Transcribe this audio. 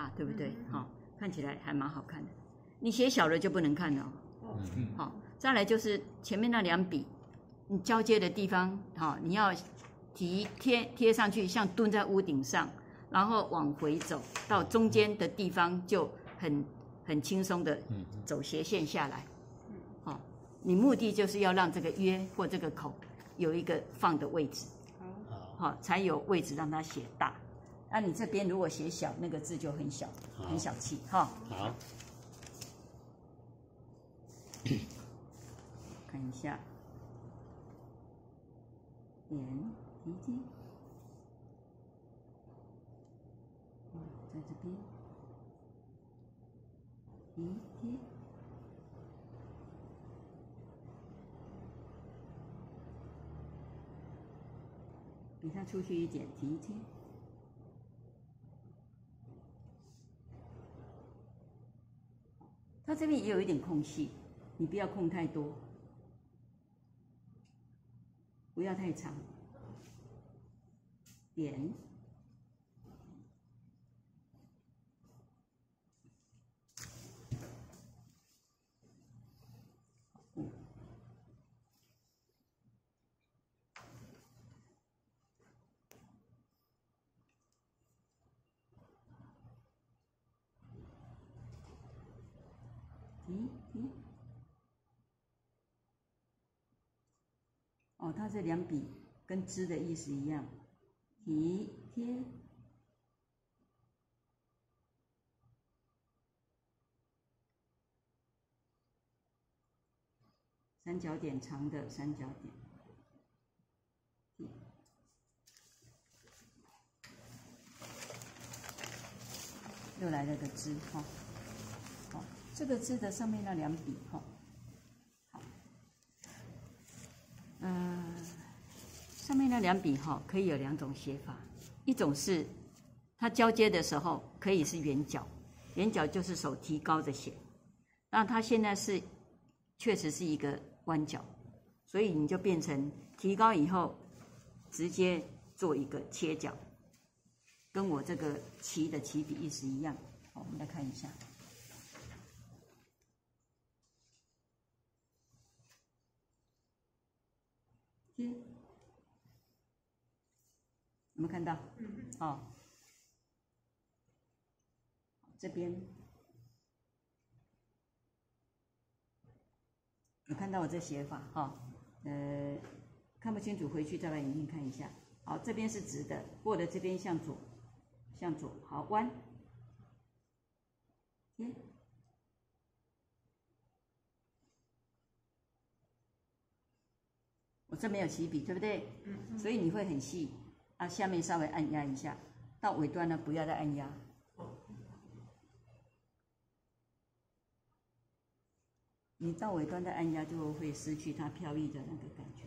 大，对不对？哦、看起来还蛮好看的。你写小的就不能看了、哦。好、再来就是前面那两笔，你交接的地方，好、你要提贴贴上去，像蹲在屋顶上，然后往回走到中间的地方，就很很轻松的走斜线下来。好、你目的就是要让这个约或这个口有一个放的位置。好，好、才有位置让它写大。那、你这边如果写小，那个字就很小，很小气哈、好，看一下，点提接，哦，在这边提接，比它出去一点，提接。它这边也有一点空隙，你不要空太多，不要太长。点，咦咦。哦，它这两笔跟支的意思一样，提贴。三角点长的三角点，又来了个支哈，这个字的上面那两笔哈，好，嗯、上面那两笔哈可以有两种写法，一种是它交接的时候可以是圆角，圆角就是手提高的写，那它现在是确实是一个弯角，所以你就变成提高以后直接做一个切角，跟我这个齐的起笔意思一样。我们来看一下。接，有没有看到？嗯。哦。这边有看到我这写法哈、呃，看不清楚回去再把影片看一下。好，这边是直的，过了这边向左，向左，好弯，贴。我这没有起笔，对不对？嗯。所以你会很细啊，下面稍微按压一下，到尾端呢不要再按压。你到尾端再按压就会失去它飘逸的那个感觉。